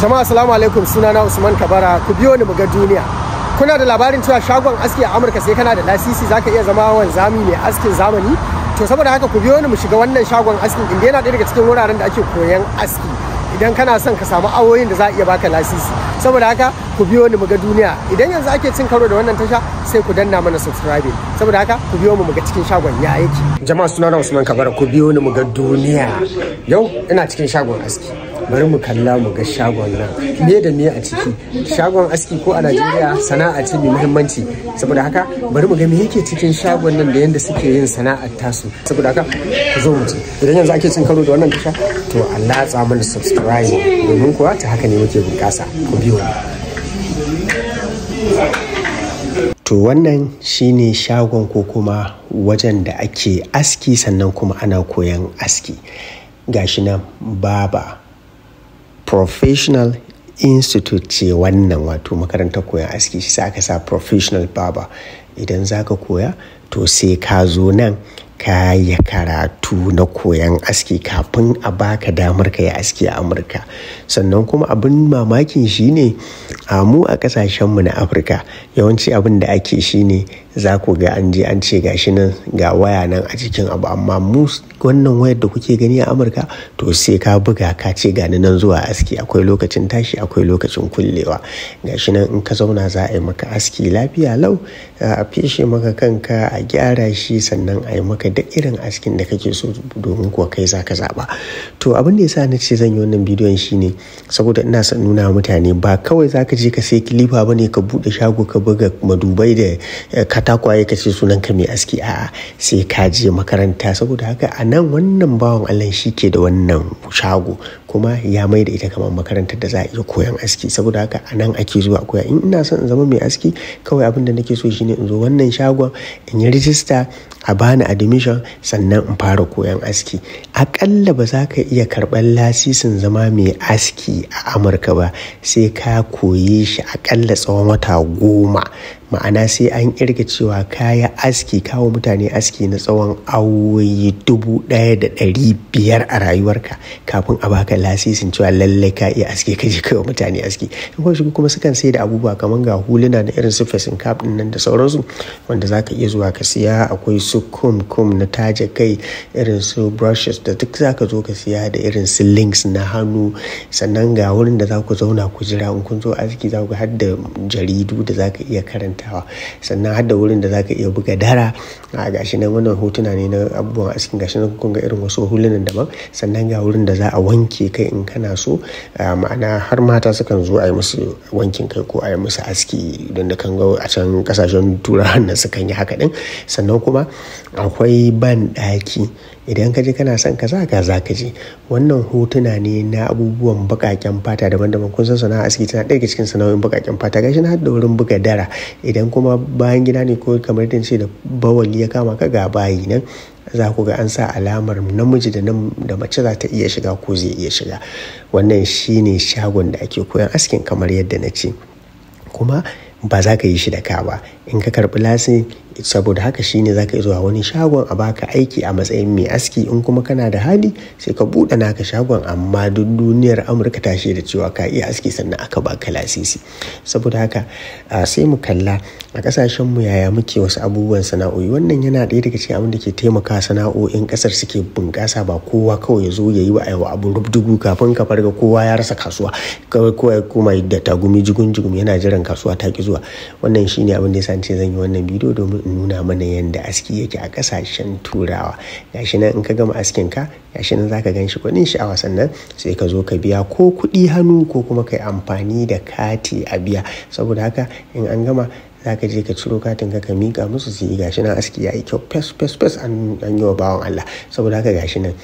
jama'a assalamu alaikum. Sunana usman kabara. Ku biyo ni mu ga duniya. Kuna da labarin cewa shagon aski a amurka sai kana da lasisi zaka iya zama wanzami mai askin zamani? To saboda haka ku biyo ni mu shiga wannan shagon askin inda yana ɗaya daga cikin wuraren da ake koyan aski. Idan kana son ka samu awoyin da za a iya baka lasisi. Saboda haka ku biyo ni mu ga duniya. Idan yanzu ake cin karo da wannan tasha sai ku danna mana subscribing. Saboda haka ku biyo mu mu ga cikin shagon. Ya yake? Jama'a sunana usman kabara. Ku biyo ni mu ga duniya. Yau ina cikin shagon aski. Bari mu kalla mu ga shagon nan. Me da me a ciki? Shagon aski ko a najeriya sana'a ce mai muhimmanci. Saboda haka bari mu ga me yake cikin shagon nan da yanda suke yin sana'ar tasu. Saboda haka ku zo mu ci idan yanzu ake cin karo da wannan tasha to a latsa mana subscribe. Domin kuwa ta haka ne muke bunƙasa. Ku biyo To wannan shine shagon ko kuma wajen da ake aski sannan kuma ana koyan aski. Gashi nan baba professional institute ce wannan wato makarantar koyan aski shi aka sa professional baba idan za ka koya to sai ka zo nan. Ka yi karatu na koyan aski kafin a baka damar ka yi aski a amurka. Sannan kuma abin mamakin shine a mu a kasashenmu na afirka yawanci abin da ake shine za ku ga an je an ce gashi nan ga waya nan a cikin abu. Amma mu wannan wayar da kuke gani a amurka to sai ka buga ka ce gani nan zuwa aski. Akwai lokacin tashi akwai lokacin kullewa. Gashi nan in ka zauna za a yi maka aski lafiya lau. A feshe maka kanka a gyara shi sannan a yi maka da irin askin da kake so domin kuwa kai za ka zaɓa. To abin da yasa na ce zan yi wannan bidiyon shine saboda ina son nuna mutane ba kawai za ka je ka sai kilifa ba ne ka buɗe shago ka buga madubai da katakwaye ka ce sunan ka mai aski. A'a sai ka je makaranta. Saboda haka a nan wannan bawan allah shi ke da wannan shago. Kuma ya mai da ita kamar makarantar da za a iya koyan aski. Saboda haka a nan ake zuwa koya. In ina son in zama mai aski kawai abin da nake so shine in zo wannan shagon in yi rijista a bani admission sannan in fara koyan aski. Akalla ba za ka iya karɓar lasisin zama mai aski a amurka ba sai ka koye shi akalla tsawon wata goma. Ma'ana sai an ƙirga cewa kaya aski kawo mutane aski na tsawon awoyi dubu ɗaya da ɗari biyar a rayuwarka kafin a baka lasisin cewa lallai ka iya aski ka je kawo mutane aski. Kuma shi kuma sukan sai da abubuwa kamar ga huluna na irin su facing nan da sauransu wanda za ka iya zuwa ka siya. Akwai su kum kum na taje kai irin su brushes da duk za ka zo ka siya da irin su links na hannu. Sannan ga wurin da za ku zauna ku jira. In kun zo aski za ku har da jaridu da za ka iya karantawa. Sannan har da wurin da za ka iya buga dara. A gashi nan wannan hotuna ne na abubuwan askin. Gashi nan kun ga irin wasu hulunan daban. Sannan ga wurin da za a wanke kai in kana so. Ma'ana har mata sukan zo a yi musu wankin kai ko a yi musu aski. Don da kan ga a can ƙasashen turawan nan sukan yi haka din sannan kuma akwai ban ɗaki idan ka je kana son ka za ka za ka je. Wannan hotuna ne na abubuwan bakaken fata daban-daban. Kun san sana'a aski tana ɗaya cikin sana'o'in bakaken fata. Gashi na da wurin buga dara. Idan kuma bayan gida ne ko kamar da ce da bawali ya kama ka ga bayi nan za ku ga an sa alamar namiji da da mace za ta iya shiga ko zai iya shiga. Wannan shine shagon da ake koyan askin kamar yadda na ce kuma ba za ka yi shi da ka ba. In ka karɓi lasi saboda haka shine zaka zuwa wani shagon a baka aiki a matsayin mai aski. In kuma kana da hali sai ka buɗe naka shagon. Amma duk duniyar amurka ta da cewa ka iya aski sannan aka baka lasisi. Saboda haka sai mu kalla a ƙasashen mu yaya muke wasu abubuwan sana'o'i. Wannan yana ɗaya daga cikin abin da ke taimaka sana'o'in ƙasar suke bunƙasa. Ba kowa kawai ya zo ya yi wa abu rubdugu kafin ka farga kowa ya rasa kasuwa. Kawai kowa koma da tagumi jigun jigum yana jiran kasuwa ta ki zuwa. Wannan shine abin da yasa ce zan yi wannan bidiyo domin in nuna mana yadda aski yake a ƙasashen turawa. Gashi nan in ka gama askin ka gashi nan zaka gan shi kuɗin sha'awa. Sannan sai ka zo ka biya ko kuɗi hannu ko kuma ka yi amfani da kati a biya. Saboda haka in an gama za ka je ka ciro katin ka ka miƙa musu su yi. Gashi nan aski ya yi kyau fes fes fes an yi wa bawan Allah. Saboda haka gashi nan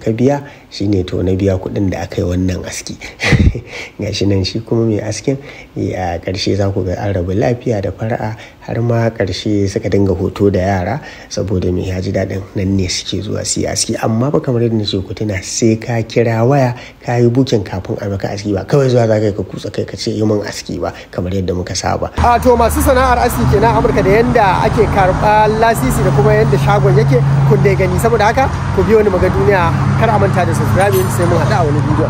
ka biya shine to na biya kuɗin da aka yi wannan aski. Gashi nan shi kuma mai askin a ƙarshe za ku ga an rabu lafiya da fara'a har ma ƙarshe suka dinga hoto da yara saboda mai ya ji daɗin nan ne suke zuwa su yi aski. Amma ba kamar yadda nace ku tuna sai ka kira waya ka yi bukin kafin a maka aski ba. Kawai zuwa za ka kutsa kai ka ce yi min aski ba kamar yadda muka saba. a to masu sana'ar aski kenan amurka da yanda ake karɓa lasisi da kuma yanda shagon yake kun dai gani. Saboda haka ku biyo ni maga duniya kar a manta da subscribing sai mun haɗu a wani bidiyo